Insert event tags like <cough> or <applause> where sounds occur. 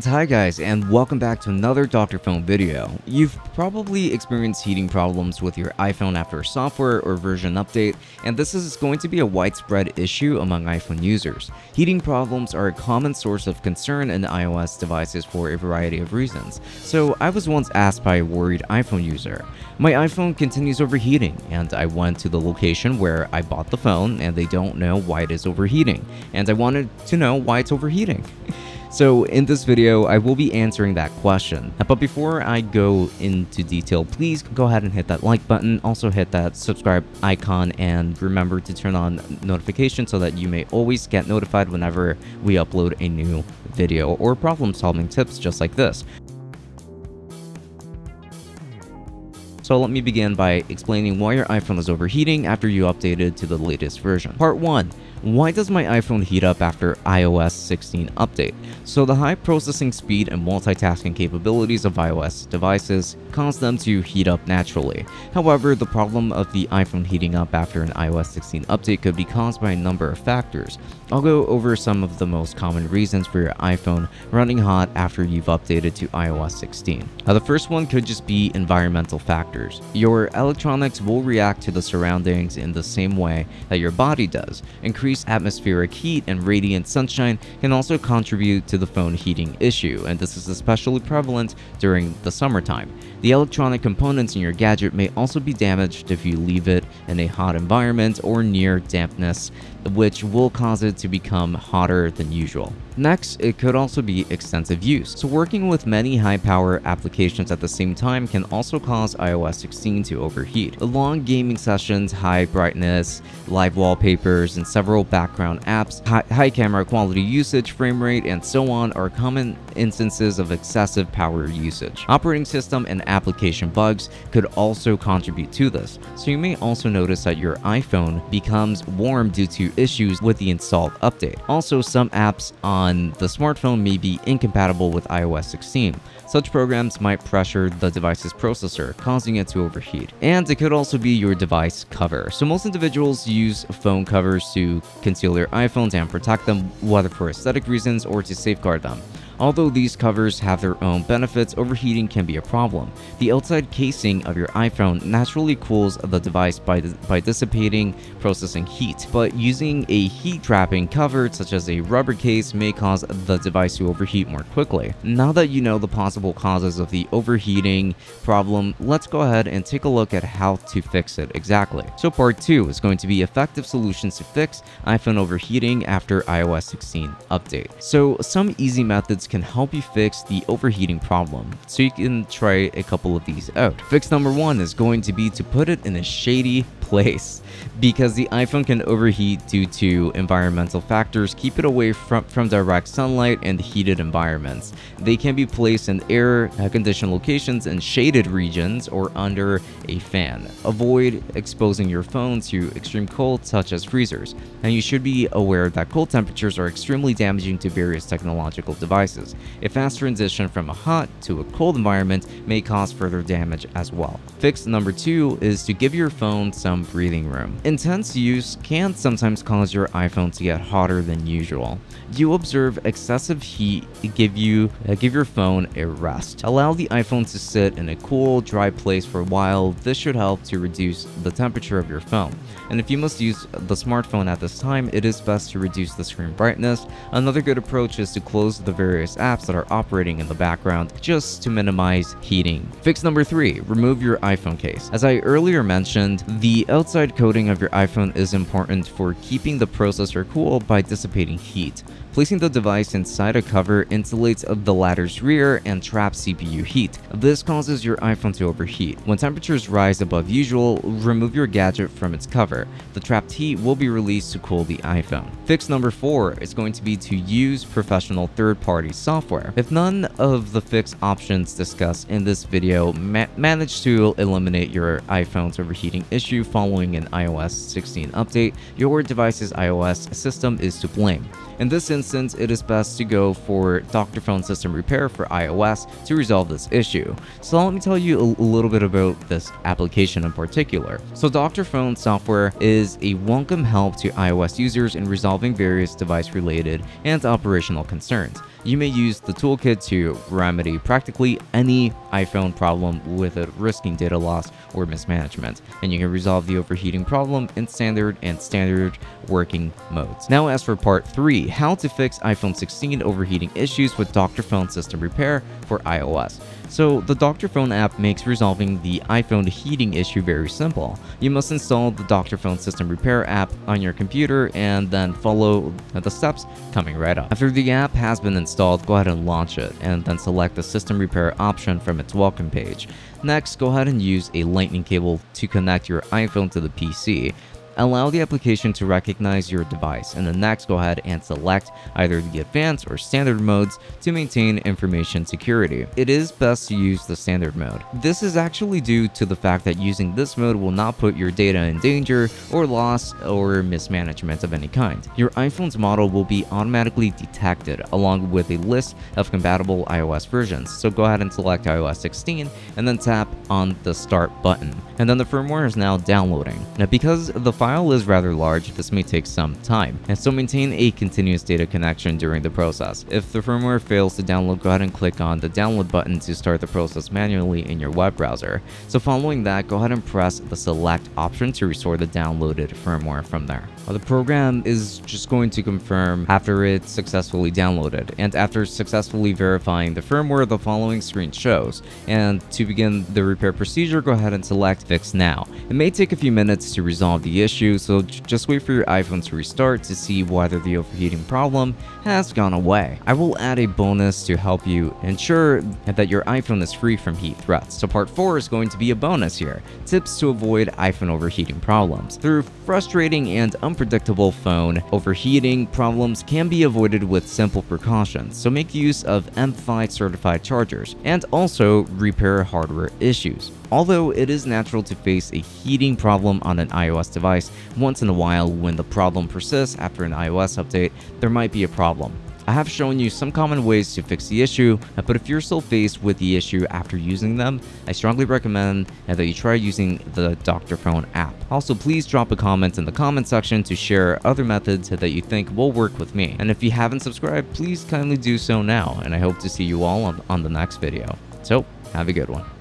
And hi guys, and welcome back to another Dr. Fone video. You've probably experienced heating problems with your iPhone after a software or version update, and this is going to be a widespread issue among iPhone users. Heating problems are a common source of concern in iOS devices for a variety of reasons. So I was once asked by a worried iPhone user, my iPhone continues overheating, and I went to the location where I bought the phone and they don't know why it is overheating, and I wanted to know why it's overheating. <laughs> So in this video, I will be answering that question. But before I go into detail, please go ahead and hit that like button. Also hit that subscribe icon and remember to turn on notifications so that you may always get notified whenever we upload a new video or problem solving tips just like this. So let me begin by explaining why your iPhone is overheating after you updated to the latest version. Part 1 why does my iPhone heat up after iOS 16 update? So the high processing speed and multitasking capabilities of iOS devices cause them to heat up naturally. However, the problem of the iPhone heating up after an iOS 16 update could be caused by a number of factors. I'll go over some of the most common reasons for your iPhone running hot after you've updated to iOS 16. Now the first one could just be environmental factors. Your electronics will react to the surroundings in the same way that your body does, increasing increased atmospheric heat and radiant sunshine can also contribute to the phone heating issue, and this is especially prevalent during the summertime. The electronic components in your gadget may also be damaged if you leave it in a hot environment or near dampness, which will cause it to become hotter than usual. Next, it could also be extensive use. So working with many high-power applications at the same time can also cause iOS 16 to overheat. Long gaming sessions, high brightness, live wallpapers, and several background apps, high, camera quality usage, frame rate, and so on are common instances of excessive power usage. Operating system and application bugs could also contribute to this. So you may also notice that your iPhone becomes warm due to issues with the installed update. Also, some apps on the smartphone may be incompatible with iOS 16. Such programs might pressure the device's processor, causing it to overheat. And it could also be your device cover. So most individuals use phone covers to conceal their iPhones and protect them, whether for aesthetic reasons or to safeguard them. Although these covers have their own benefits, overheating can be a problem. The outside casing of your iPhone naturally cools the device by, by dissipating processing heat, but using a heat-trapping cover such as a rubber case may cause the device to overheat more quickly. Now that you know the possible causes of the overheating problem, let's go ahead and take a look at how to fix it exactly. So part 2 is going to be effective solutions to fix iPhone overheating after iOS 16 update. So some easy methods can help you fix the overheating problem, so you can try a couple of these out. Fix number one is going to be to put it in a shady <laughs> place because the iPhone can overheat due to environmental factors. Keep it away from, from direct sunlight and heated environments. They can be placed in air-conditioned locations in shaded regions or under a fan. Avoid exposing your phone to extreme cold such as freezers, and you should be aware that cold temperatures are extremely damaging to various technological devices. A fast transition from a hot to a cold environment may cause further damage as well. Fix number two is to give your phone some breathing room. Intense use can sometimes cause your iPhone to get hotter than usual. You observe excessive heat give you uh, give your phone a rest. Allow the iPhone to sit in a cool, dry place for a while. This should help to reduce the temperature of your phone. And if you must use the smartphone at this time, it is best to reduce the screen brightness. Another good approach is to close the various apps that are operating in the background just to minimize heating. Fix number 3. Remove your iPhone case. As I earlier mentioned, the outside coating of your iPhone is important for keeping the processor cool by dissipating heat. Placing the device inside a cover insulates the latter's rear and traps CPU heat. This causes your iPhone to overheat. When temperatures rise above usual, remove your gadget from its cover. The trapped heat will be released to cool the iPhone. Fix number 4 is going to be to use professional third-party software. If none of the fix options discussed in this video ma manage to eliminate your iPhone's overheating issue following an iOS 16 update, your device's iOS system is to blame. In this instance, instance, it is best to go for Dr. Fone System Repair for iOS to resolve this issue. So let me tell you a, a little bit about this application in particular. So Dr. Fone software is a welcome help to iOS users in resolving various device-related and operational concerns. You may use the toolkit to remedy practically any iPhone problem without risking data loss or mismanagement, and you can resolve the overheating problem in standard and standard working modes. Now as for part 3, how to fix iPhone 16 overheating issues with Dr. Fone System Repair for iOS. So the Dr. Fone app makes resolving the iPhone heating issue very simple. You must install the Dr. Fone System Repair app on your computer and then follow the steps coming right up. After the app has been installed, go ahead and launch it and then select the system repair option from its welcome page. Next, go ahead and use a lightning cable to connect your iPhone to the PC. Allow the application to recognize your device, and then next go ahead and select either the advanced or standard modes to maintain information security. It is best to use the standard mode. This is actually due to the fact that using this mode will not put your data in danger or loss or mismanagement of any kind. Your iPhone's model will be automatically detected along with a list of compatible iOS versions, so go ahead and select iOS 16 and then tap on the start button. And then the firmware is now downloading. Now because the file is rather large, this may take some time, and so maintain a continuous data connection during the process. If the firmware fails to download, go ahead and click on the download button to start the process manually in your web browser. So following that, go ahead and press the select option to restore the downloaded firmware from there. The program is just going to confirm after it's successfully downloaded, and after successfully verifying the firmware, the following screen shows. And to begin the repair procedure, go ahead and select Fix Now. It may take a few minutes to resolve the issue issue, so just wait for your iPhone to restart to see whether the overheating problem has gone away. I will add a bonus to help you ensure that your iPhone is free from heat threats. So part 4 is going to be a bonus here. Tips to avoid iPhone overheating problems. Through frustrating and unpredictable phone overheating problems can be avoided with simple precautions, so make use of MFi certified chargers and also repair hardware issues. Although it is natural to face a heating problem on an iOS device, once in a while when the problem persists after an iOS update, there might be a problem. I have shown you some common ways to fix the issue, but if you're still faced with the issue after using them, I strongly recommend that you try using the Dr. Fone app. Also, please drop a comment in the comment section to share other methods that you think will work with me. And if you haven't subscribed, please kindly do so now, and I hope to see you all on, on the next video. So, have a good one.